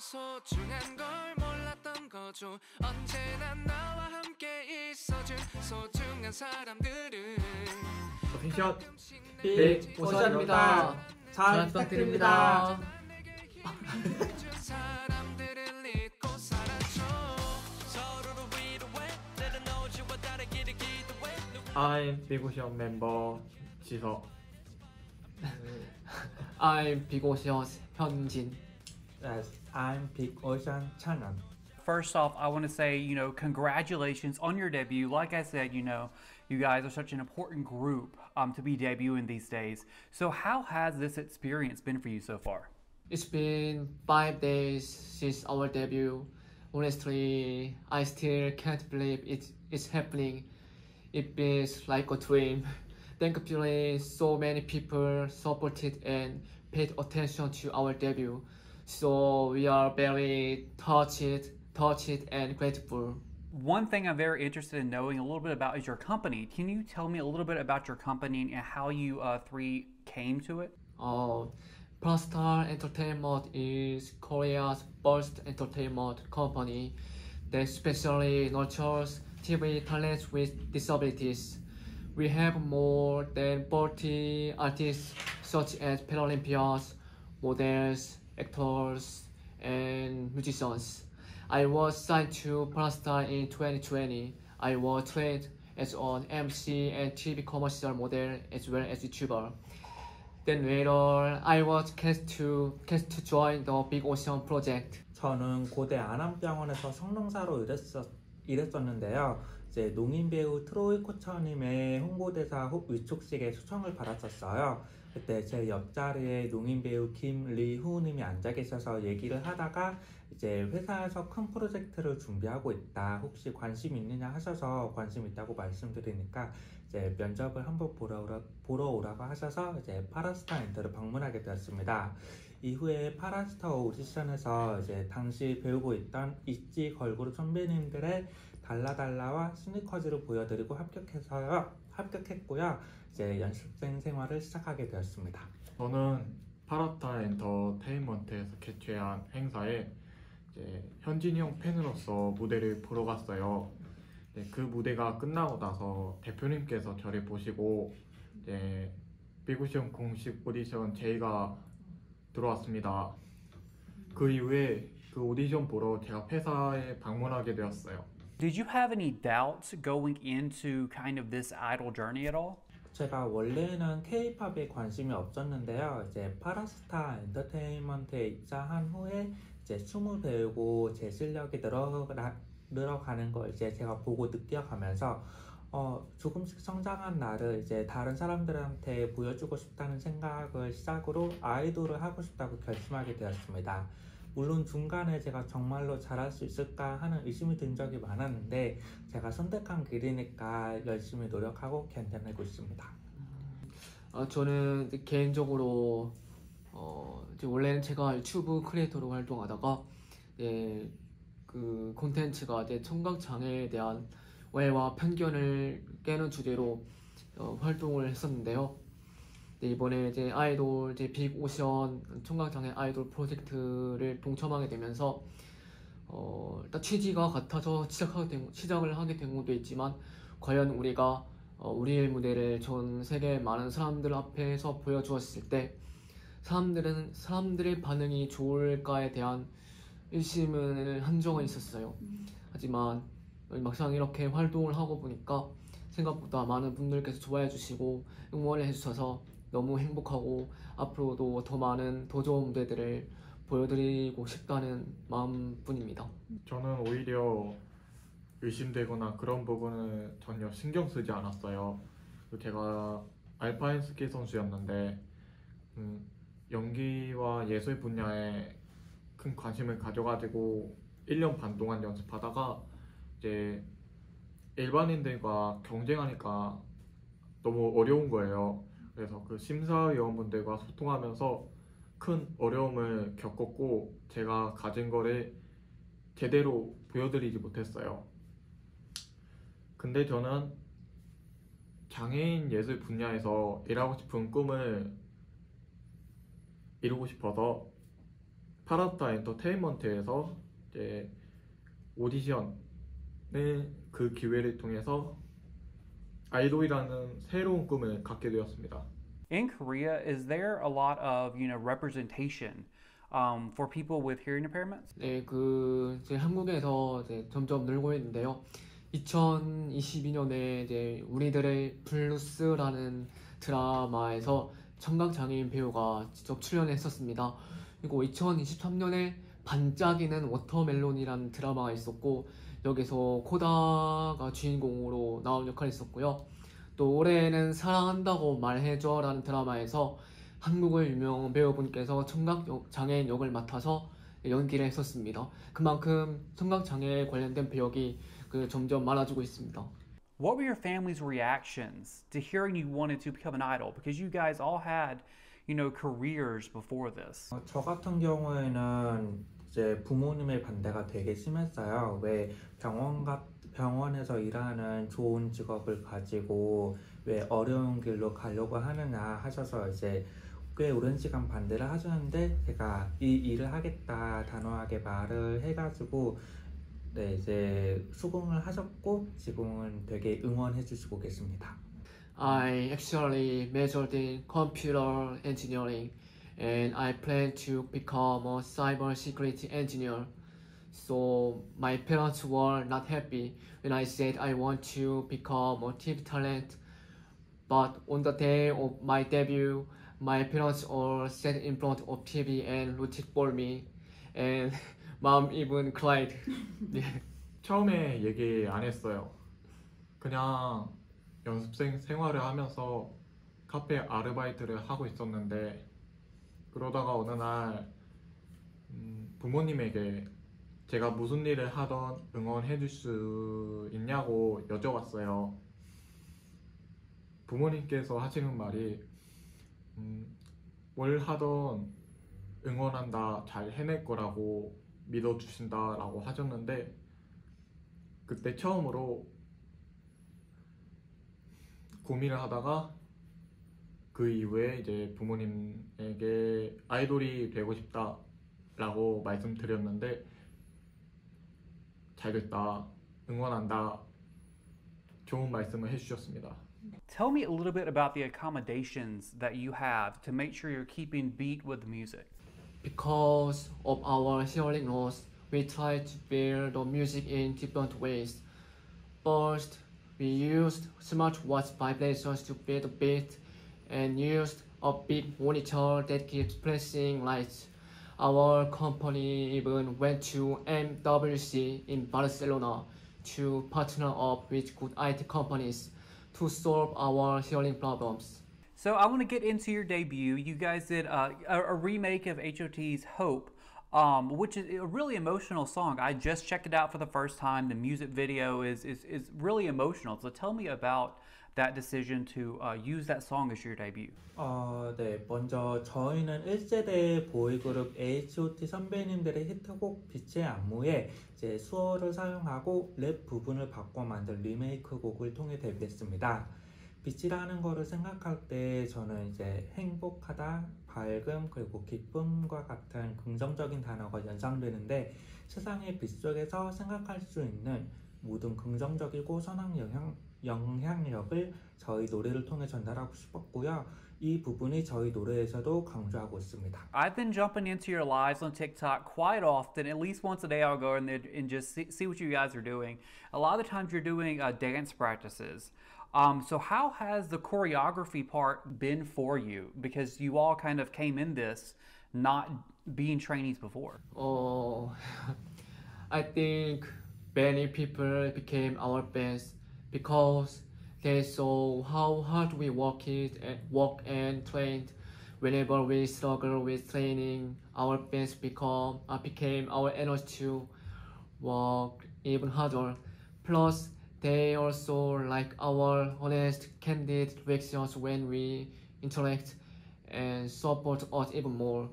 소중한 걸 몰랐던 거죠 언제나 나와 함께 있어준 소중한 사람들은 오디션 빅 오션입니다. 잘 부탁드립니다. I'm 비고시언 멤버 지석 I'm 빅오션 현진. Yes, I'm Big Ocean Chanan. First off, I want to say, you know, congratulations on your debut. Like I said, you know, you guys are such an important group um, to be debuting these days. So, how has this experience been for you so far? It's been five days since our debut. Honestly, I still can't believe it, it's happening. It feels like a dream. Thankfully, so many people supported and paid attention to our debut. So we are very touched, touched and grateful. One thing I'm very interested in knowing a little bit about is your company. Can you tell me a little bit about your company and how you uh, three came to it? Uh, Plastar Entertainment is Korea's first entertainment company that specially nurtures TV talents with disabilities. We have more than 40 artists such as Paralympians, models, actors, and musicians. I was signed to Plastar in 2020. I was trained as an MC and TV commercial model as well as YouTuber. Then later, I was cast to cast to join the Big Ocean project. 저는 고대 안암병원에서 성능사로 일했었, 일했었는데요. 이제 농인 배우 트로이 코처님의 홍보대사 후- 위촉식에 초청을 받았었어요. 그때 제 옆자리에 농인 배우 김리후님이 앉아 계셔서 얘기를 하다가 이제 회사에서 큰 프로젝트를 준비하고 있다. 혹시 관심 있느냐 하셔서 관심 있다고 말씀드리니까 이제 면접을 한번 보러, 오라, 보러 오라고 하셔서 이제 파라스타 엔터를 방문하게 되었습니다. 이후에 파라스타 오디션에서 이제 당시 배우고 있던 ITZY 걸그룹 선배님들의 달라달라와 스니커즈를 보여드리고 합격해서요 합격했고요 이제 연습생 생활을 시작하게 되었습니다. 저는 파라타 엔터테인먼트에서 개최한 행사에 이제 현진이 형 팬으로서 무대를 보러 갔어요. 네, 그 무대가 끝나고 나서 대표님께서 저를 보시고 이제 비구시형 공식 오디션 제의가 들어왔습니다. 그 이후에 그 오디션 보러 제가 회사에 방문하게 되었어요. Did you have any doubts going into kind of this idol journey at all? 제가 원래는 K-팝에 관심이 없었는데요. 이제 파라스타 엔터테인먼트에 입사한 후에 이제 춤을 배우고 제 실력이 늘어가, 늘어가는 걸 이제 제가 보고 느껴가면서 어, 조금씩 성장한 나를 이제 다른 사람들한테 보여주고 싶다는 생각을 시작으로 아이돌을 하고 싶다고 결심하게 되었습니다. 물론 중간에 제가 정말로 잘할 수 있을까 하는 의심이 든 적이 많았는데 제가 선택한 길이니까 열심히 노력하고 견뎌내고 있습니다. 어, 저는 개인적으로 어, 원래는 제가 유튜브 크리에이터로 활동하다가 예, 그 콘텐츠가 이제 청각 장애에 대한 오해와 편견을 깨는 주제로 어, 활동을 했었는데요. 네, 이번에 이제 아이돌 이제 빅 오션 청각 장애 아이돌 프로젝트를 동참하게 되면서 어, 일단 취지가 같아서 시작하게 된, 시작을 하게 된 것도 있지만 과연 우리가 어, 우리의 무대를 전 세계 많은 사람들 앞에서 보여주었을 때 사람들은 사람들의 반응이 좋을까에 대한 의심을 한 적은 있었어요. 하지만 막상 이렇게 활동을 하고 보니까 생각보다 많은 분들께서 좋아해 주시고 응원을 해주셔서 너무 행복하고 앞으로도 더 많은 더 좋은 무대들을 보여드리고 싶다는 마음뿐입니다. 저는 오히려 의심되거나 그런 부분은 전혀 신경 쓰지 않았어요. 그리고 제가 알파인스키 선수였는데 음, 연기와 예술 분야에 큰 관심을 가져가지고 1년 반 동안 연습하다가 이제 일반인들과 경쟁하니까 너무 어려운 거예요. 그래서 그 심사위원분들과 소통하면서 큰 어려움을 겪었고 제가 가진 거를 제대로 보여드리지 못했어요. 근데 저는 장애인 예술 분야에서 일하고 싶은 꿈을 이루고 싶어서 파라스타 엔터테인먼트에서 이제 오디션을 그 기회를 통해서 아이돌이라는 새로운 꿈을 갖게 되었습니다. In Korea, is there a lot of you know representation um, for people with hearing impairments? 네, 그 이제 한국에서 이제 점점 늘고 있는데요. 2022년에 이제 우리들의 블루스라는 드라마에서 청각 장애인 배우가 직접 출연했었습니다. 그리고 2023년에 반짝이는 워터멜론이라는 드라마가 있었고 여기서 CODA가 주인공으로 나온 역할을 했었고요. 또 올해는 사랑한다고 말해줘 라는 드라마에서 한국의 유명 배우분께서 청각장애인 역을 맡아서 연기를 했었습니다. 그만큼 청각장애에 관련된 배역이 그 점점 많아지고 있습니다. What were your family's reactions to hearing you wanted to become an idol? Because you guys all had, you know, careers before this. 어, 저 같은 경우에는 이제 부모님의 반대가 되게 심했어요. 왜 병원 같 병원에서 일하는 좋은 직업을 가지고 왜 어려운 길로 가려고 하느냐 하셔서 이제 꽤 오랜 시간 반대를 하셨는데 제가 이 일을 하겠다 단호하게 말을 해가지고 네 이제 수긍을 하셨고 지금은 되게 응원해 주시고 계십니다. I actually majored in computer engineering and I plan to become a cyber security engineer. So my parents were not happy when I said I want to become a TV talent. But on the day of my debut, my parents all sat in front of TV and rooted for me. And mom even cried. 네. 처음에 얘기 안 했어요. 그냥 연습생 생활을 하면서 카페 아르바이트를 하고 있었는데 그러다가 어느 날 음, 부모님에게 제가 무슨 일을 하던 응원해 줄 수 있냐고 여쭤봤어요. 부모님께서 하시는 말이 음, 뭘 하던 응원한다 잘 해낼 거라고 믿어주신다 라고 하셨는데 그때 처음으로 고민을 하다가 그 이후에 이제 부모님에게 아이돌이 되고 싶다라고 말씀드렸는데 잘 됐다 응원한다 좋은 말씀을 해주셨습니다. Tell me a little bit about the accommodations that you have to make sure you're keeping beat with the music. Because of our hearing loss, we try to feel the music in different ways. First, we used smartwatch vibrations to feel the beat and used a big monitor that keeps flashing lights. Our company even went to MWC in Barcelona to partner up with good IT companies to solve our hearing problems. So I want to get into your debut. You guys did uh, a, a remake of HOT's Hope, um, which is a really emotional song. I just checked it out for the first time. The music video is is, is really emotional. So tell me about that decision to uh, use that song as your debut. 어, 네. 먼저 저희는 1세대 보이그룹 H.O.T 선배님들의 히트곡 빛의 안무에 이제 수어를 사용하고 랩 부분을 바꿔 만든 리메이크 곡을 통해 데뷔했습니다. 빛이라는 거를 생각할 때 저는 이제 행복하다, 밝음, 그리고 기쁨과 같은 긍정적인 단어가 연상되는데 세상의 빛 속에서 생각할 수 있는 모든 긍정적이고 선한 영향, 영향력을 저희 노래를 통해 전달하고 싶었고요. 이 부분이 저희 노래에서도 강조하고 있습니다. I've been jumping into your lives on TikTok quite often. At least once a day, I'll go in there and just see, see what you guys are doing. A lot of the times, you're doing uh, dance practices. Um, so, how has the choreography part been for you? Because you all kind of came in this not being trainees before. Oh, I think many people became our fans because they saw how hard we work it and work and trained. Whenever we struggle with training, our fans become uh, became our energy to work even harder. Plus, they also like our honest, candid reactions when we interact and support us even more.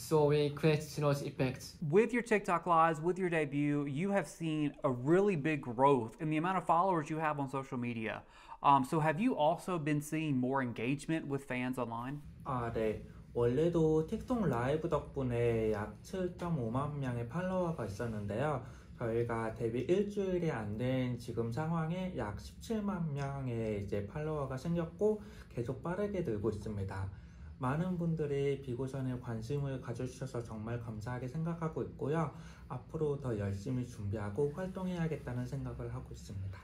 So we create synergy effects. With your TikTok lives, with your debut, you have seen a really big growth in the amount of followers you have on social media. Um, so, have you also been seeing more engagement with fans online? 아, 네. 원래도 틱톡 라이브 덕분에 약 7.5만 명의 팔로워가 있었는데요. 저희가 데뷔 일주일이 안 된 지금 상황에 약 17만 명의 이제 팔로워가 생겼고 계속 빠르게 늘고 있습니다. 많은 분들이 비고션에 관심을 가져주셔서 정말 감사하게 생각하고 있고요. 앞으로 더 열심히 준비하고 활동해야겠다는 생각을 하고 있습니다.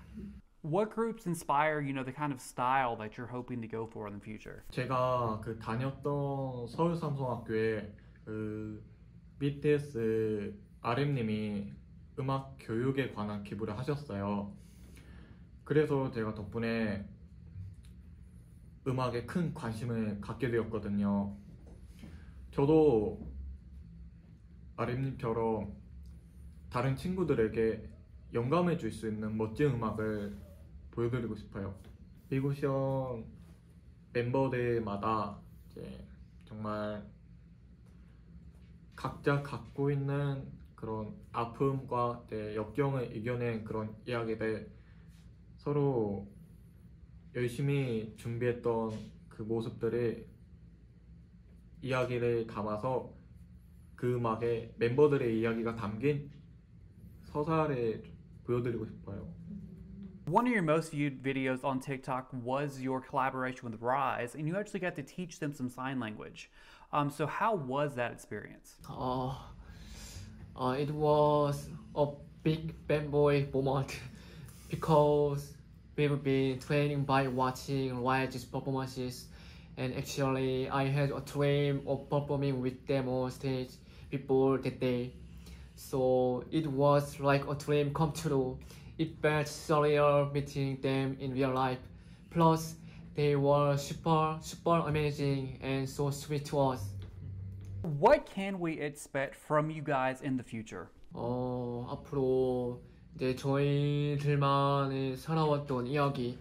What groups inspire, you know, the kind of style that you're hoping to go for in the future? 제가 그 다녔던 서울 삼성학교에 그 BTS RM님이 음악 교육에 관한 기부를 하셨어요. 그래서 제가 덕분에 음악에 큰 관심을 갖게 되었거든요. 저도 RM님처럼 다른 친구들에게 영감을 줄수 있는 멋진 음악을 보여드리고 싶어요. 비고션 멤버들마다 이제 정말 각자 갖고 있는 그런 아픔과 역경을 이겨낸 그런 이야기들 서로 열심히 준비했던 그 모습들을 이야기를 담아서 그 음악에 멤버들의 이야기가 담긴 서사를 보여드리고 싶어요. One of your most viewed videos on TikTok was your collaboration with Rise, and you actually got to teach them some sign language. Um, so, how was that experience? Uh, uh, it was a big fanboy moment because we've been training by watching Rise's performances, and actually, I had a dream of performing with them on stage before that day. So it was like a dream come true. It felt surreal meeting them in real life. Plus, they were super, super amazing and so sweet to us. What can we expect from you guys in the future? 어, 앞으로 이제 저희들만의 살아왔던 이야기,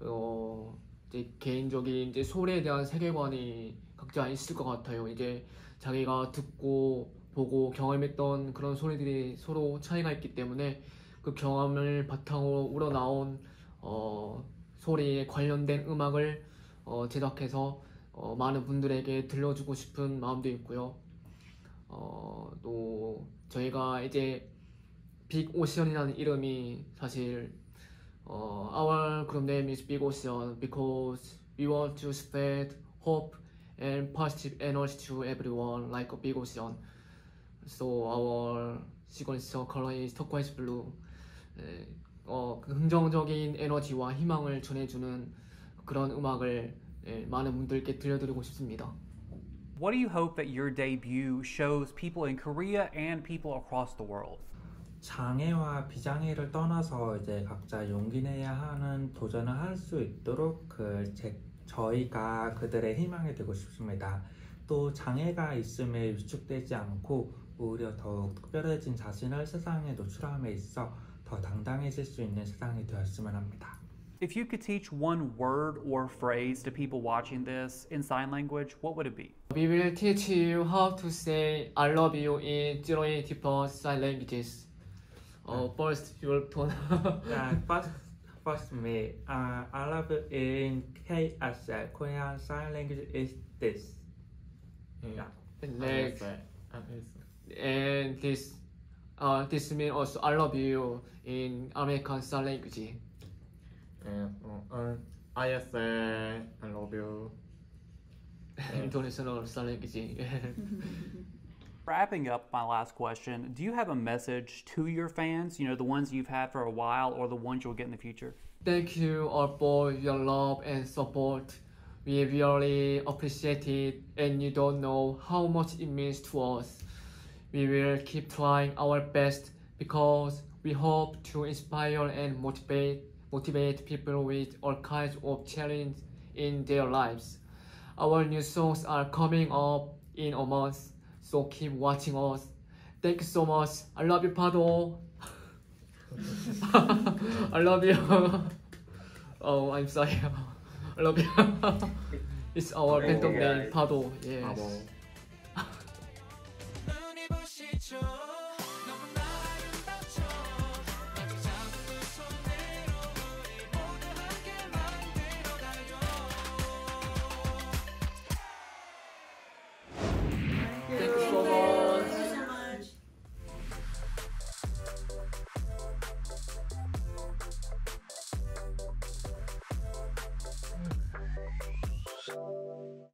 어, 이제 개인적인 이제 소리에 대한 세계관이 각자 있을 것 같아요. 이제 자기가 듣고 보고 경험했던 그런 소리들이 서로 차이가 있기 때문에 그 경험을 바탕으로 우러나온 어, 소리에 관련된 음악을 어, 제작해서 어, 많은 분들에게 들려주고 싶은 마음도 있고요. 어, 또 저희가 이제 빅 오션이라는 이름이 사실 어, our group name is Big Ocean because we want to spread hope and positive energy to everyone like a big ocean. So our signature color is turquoise blue. 예, 어, 그 긍정적인 에너지와 희망을 전해주는 그런 음악을 예, 많은 분들께 들려드리고 싶습니다. What do you hope that your debut shows people in Korea and people across the world? 장애와 비장애를 떠나서 이제 각자 용기 내야 하는 도전을 할 수 있도록 그 제, 저희가 그들의 희망이 되고 싶습니다. 또 장애가 있음에 위축되지 않고 오히려 더욱 특별해진 자신을 세상에 노출함에 있어 더 당당해질 수 있는 세상이 되었으면 합니다. If you could teach one word or phrase to people watching this in sign language, what would it be? We will teach you how to say I love you in three different sign languages. Oh, first your tone. uh, first, first me. Uh, you in KS, Korean Sign Language is this. Yeah. Next, and this, uh, this means also I love you in American Sign Language. Yeah. Um, uh, I say I love you. International Sign Language. Wrapping up my last question, do you have a message to your fans, you know, the ones you've had for a while or the ones you'll get in the future? Thank you all for your love and support. We really appreciate it, and you don't know how much it means to us. We will keep trying our best because we hope to inspire and motivate motivate people with all kinds of challenges in their lives. Our new songs are coming up in a month, so keep watching us. Thank you so much. I love you, Pado. I love you. oh, I'm sorry. I love you. it's our phantom name, Pado. Yes.